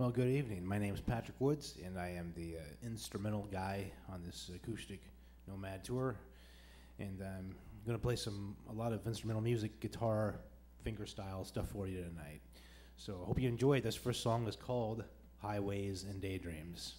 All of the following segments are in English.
Well, good evening. My name is Patrick Woods, and I am the uh, instrumental guy on this acoustic nomad tour. And I'm going to play some a lot of instrumental music, guitar, finger style stuff for you tonight. So I hope you enjoy. This first song is called Highways and Daydreams.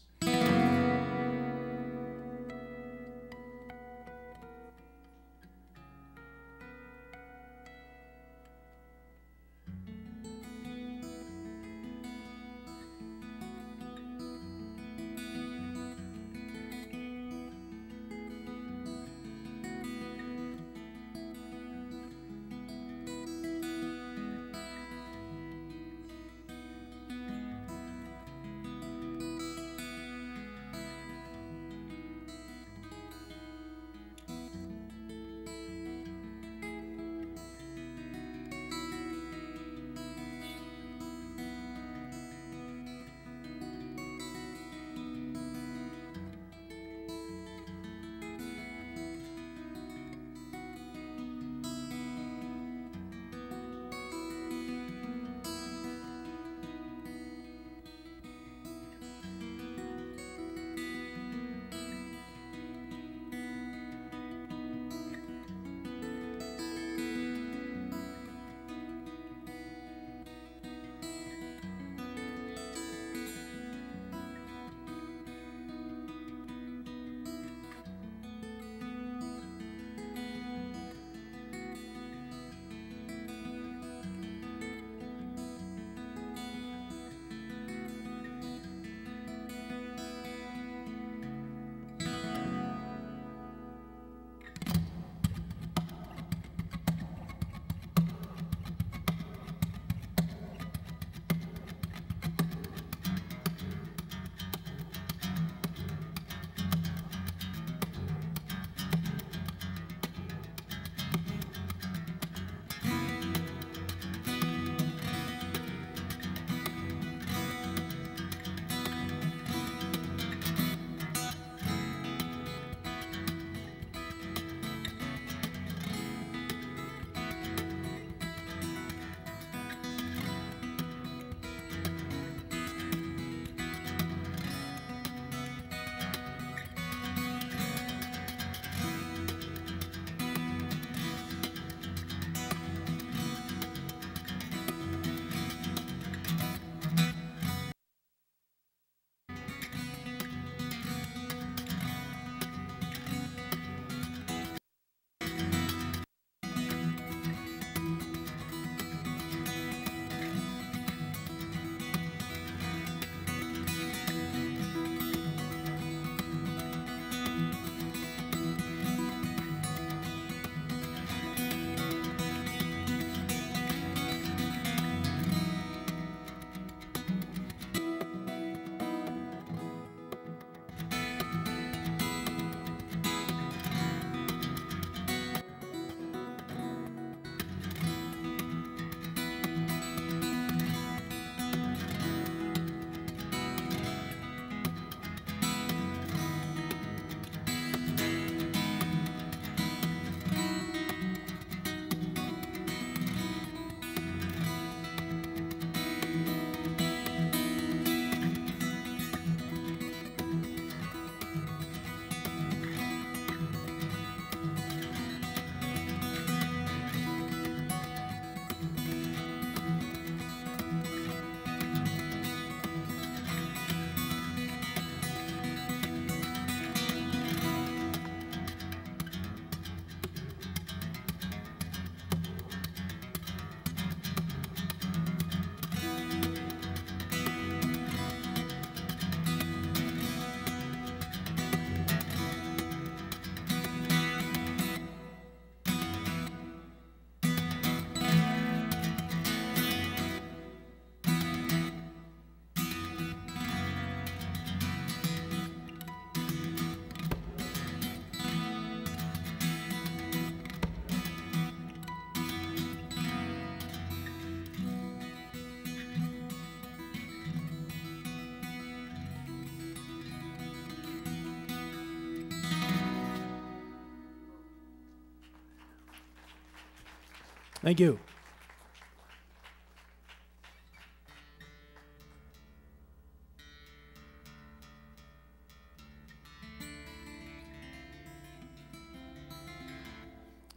Thank you.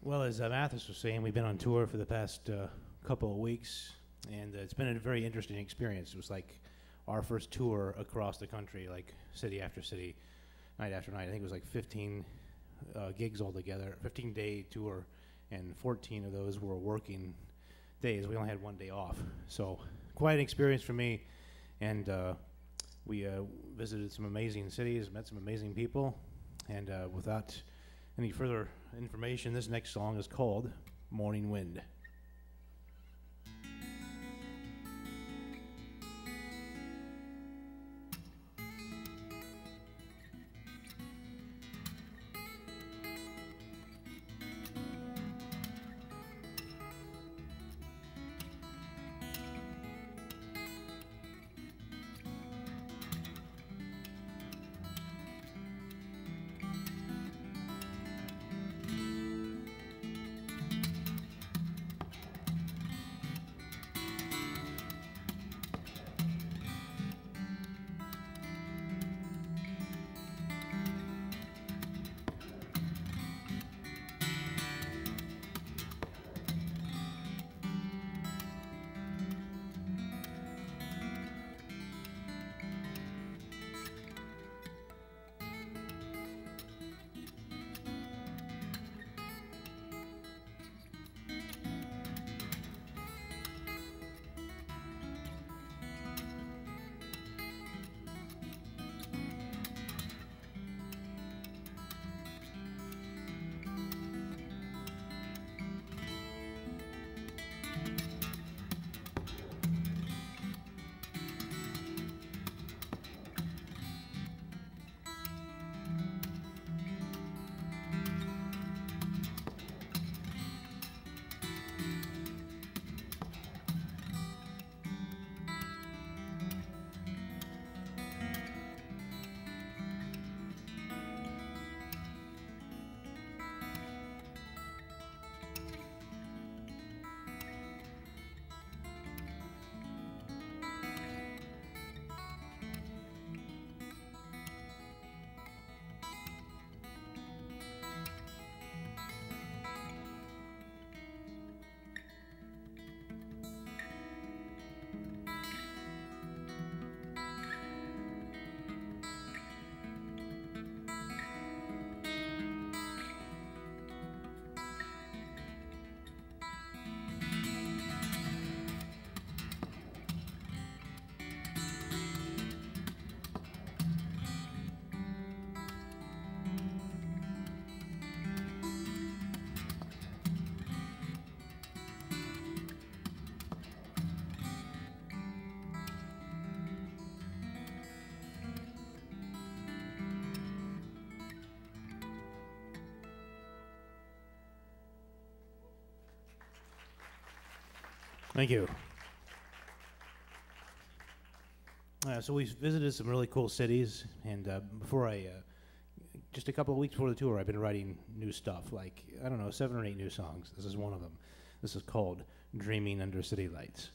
Well, as uh, Mathis was saying, we've been on tour for the past uh, couple of weeks, and uh, it's been a very interesting experience. It was like our first tour across the country, like city after city, night after night. I think it was like 15 uh, gigs altogether, 15 day tour and 14 of those were working days. We only had one day off, so quite an experience for me. And uh, we uh, visited some amazing cities, met some amazing people, and uh, without any further information, this next song is called Morning Wind. Thank you. Uh, so we've visited some really cool cities, and uh, before I, uh, just a couple of weeks before the tour, I've been writing new stuff, like I don't know, seven or eight new songs. This is one of them. This is called "Dreaming Under City Lights."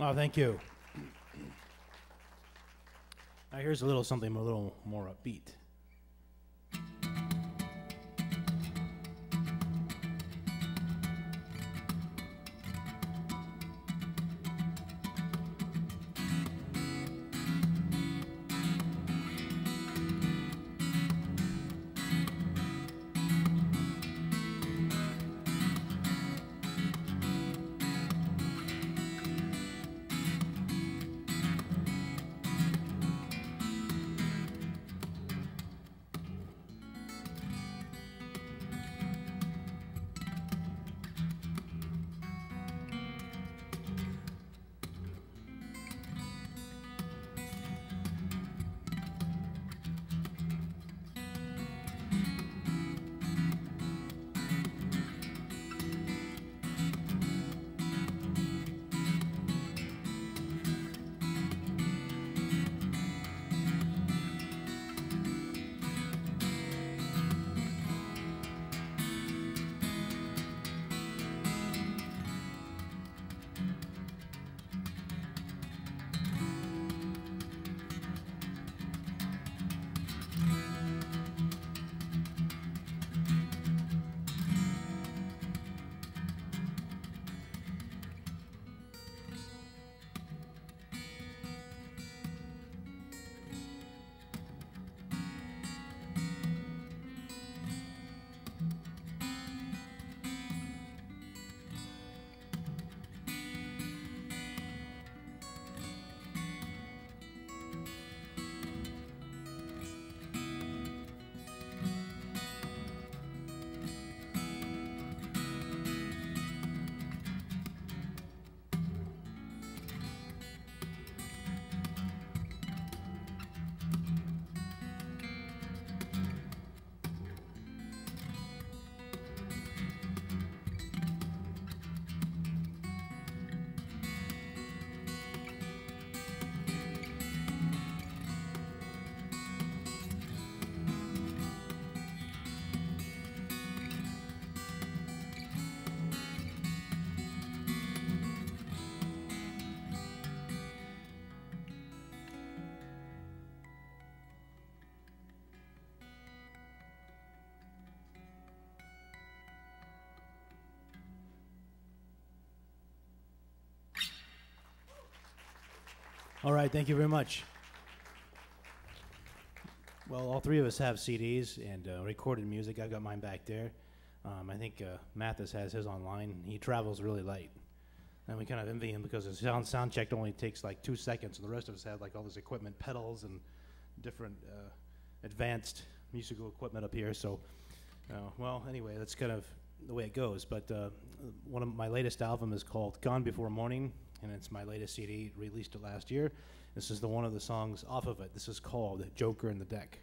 Oh, thank you. Now here's a little something a little more upbeat. All right, thank you very much. Well, all three of us have CDs and uh, recorded music. I've got mine back there. Um, I think uh, Mathis has his online. He travels really light. And we kind of envy him because his sound, sound check only takes like two seconds, and the rest of us have like all this equipment, pedals, and different uh, advanced musical equipment up here. So, uh, well, anyway, that's kind of the way it goes. But uh, one of my latest album is called Gone Before Morning and it's my latest CD, released it last year. This is the one of the songs off of it. This is called Joker in the Deck.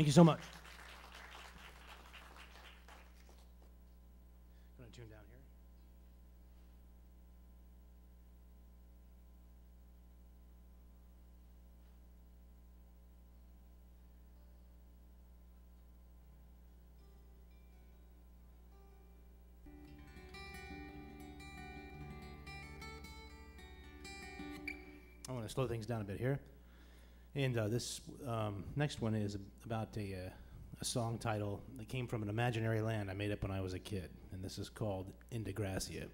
Thank you so much. Gonna tune down here. I want to slow things down a bit here. And uh, this um, next one is about a, uh, a song title that came from an imaginary land I made up when I was a kid. And this is called Indegracia.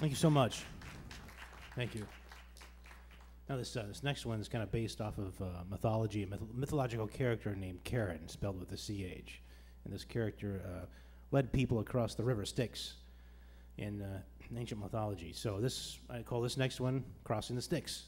Thank you so much. Thank you. Now this uh, this next one is kind of based off of uh, mythology, a myth- mythological character named Charon, spelled with a ch, and this character uh, led people across the river Styx in uh, ancient mythology. So this I call this next one crossing the Styx.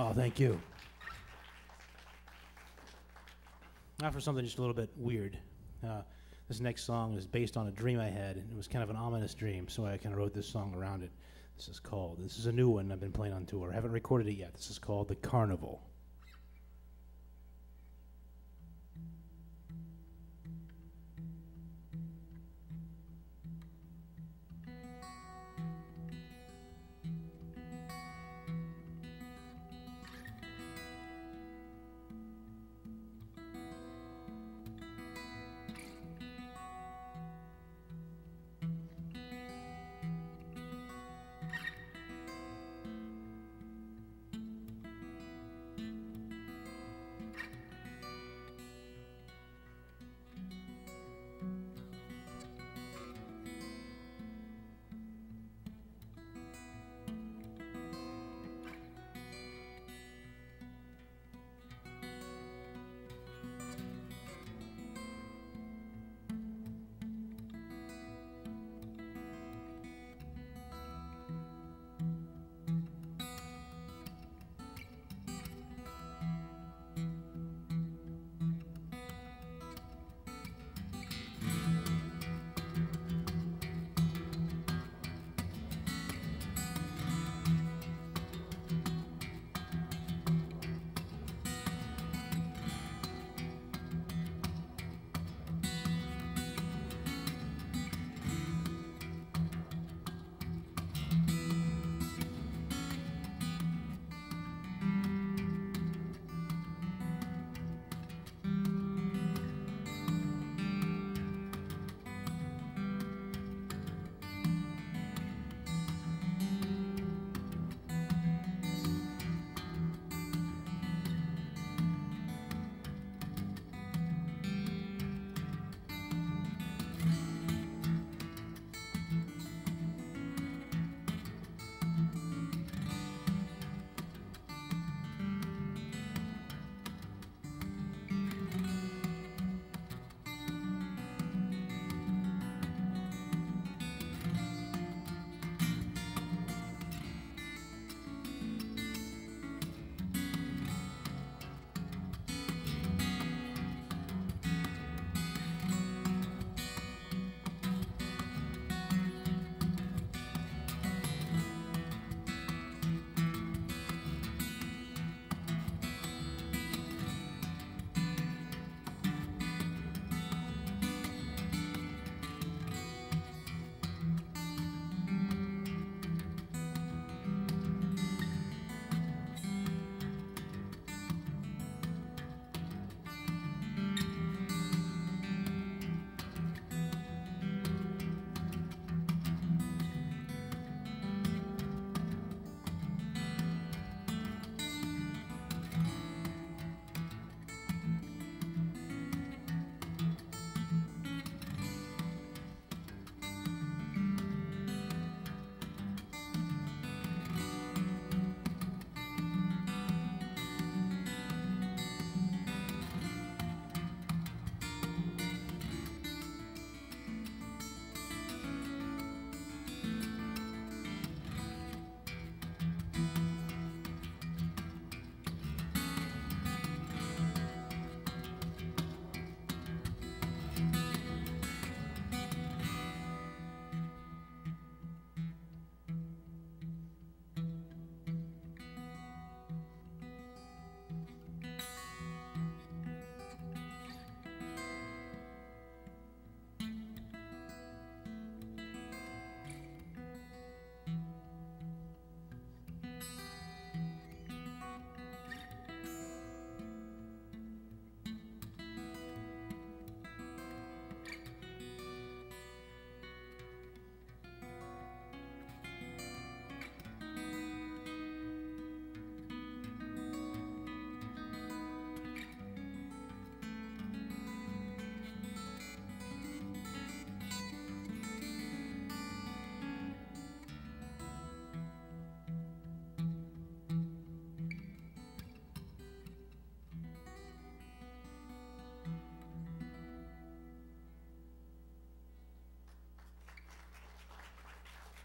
Oh, thank you. Now for something just a little bit weird. Uh, this next song is based on a dream I had, and it was kind of an ominous dream, so I kind of wrote this song around it. This is called, this is a new one I've been playing on tour. I haven't recorded it yet. This is called The Carnival.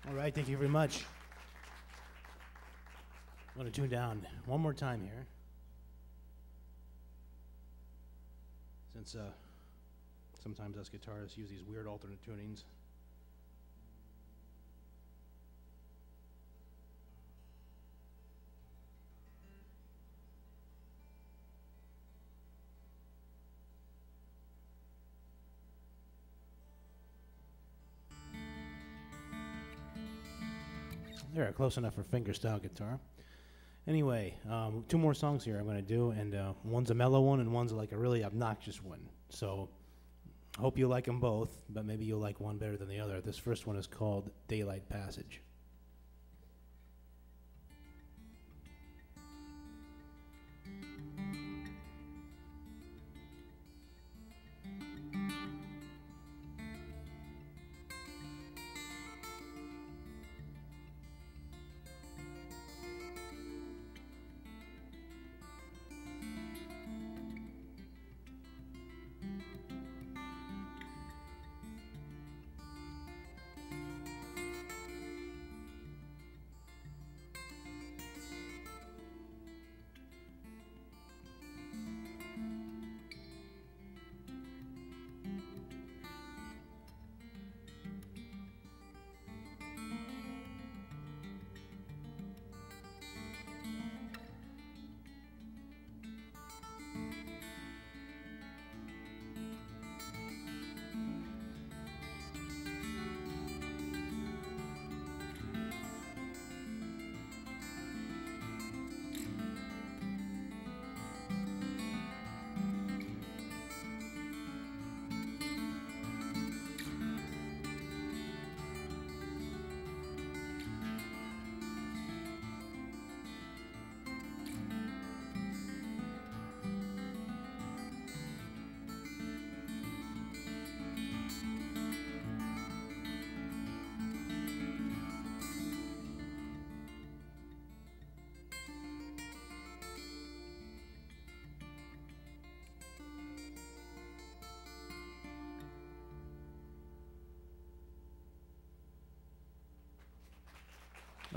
All right, thank you very much. I'm going to tune down one more time here. Since uh, sometimes us guitarists use these weird alternate tunings. There, close enough for fingerstyle guitar. Anyway, um, two more songs here I'm going to do, and uh, one's a mellow one, and one's like a really obnoxious one. So, hope you like them both, but maybe you'll like one better than the other. This first one is called Daylight Passage.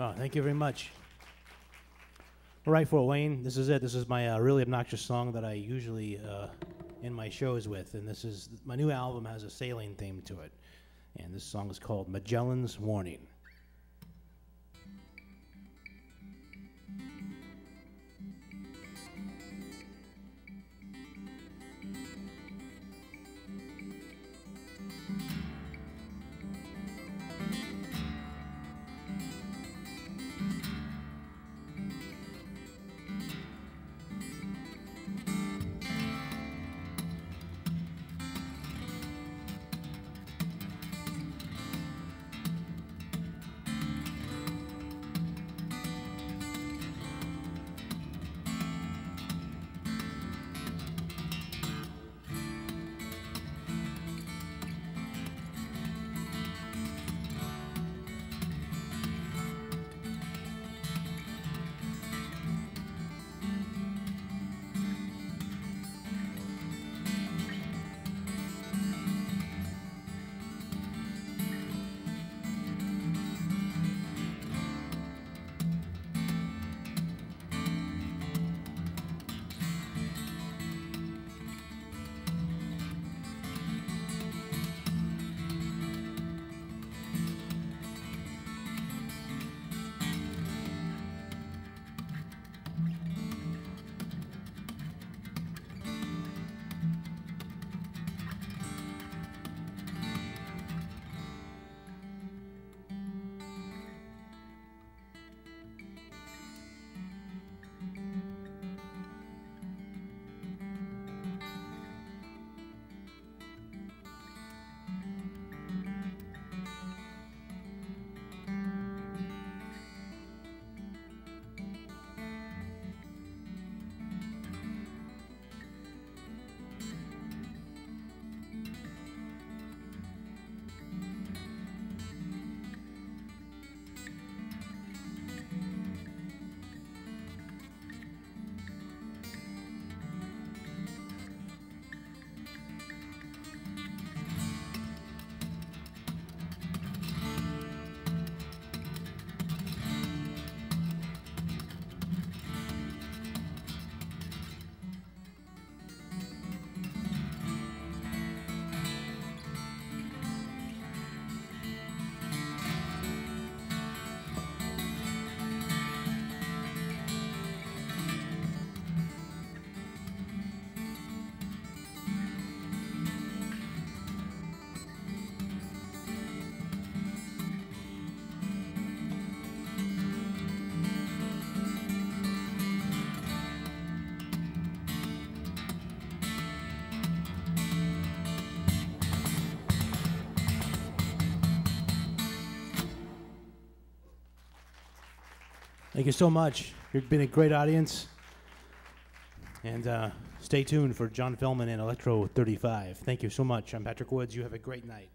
Oh, thank you very much. All right, Fort Wayne, this is it. This is my uh, really obnoxious song that I usually uh, in my shows with, and this is my new album has a sailing theme to it, and this song is called Magellan's Warning. Thank you so much. You've been a great audience. And uh, stay tuned for John Fellman and Electro 35. Thank you so much. I'm Patrick Woods. You have a great night.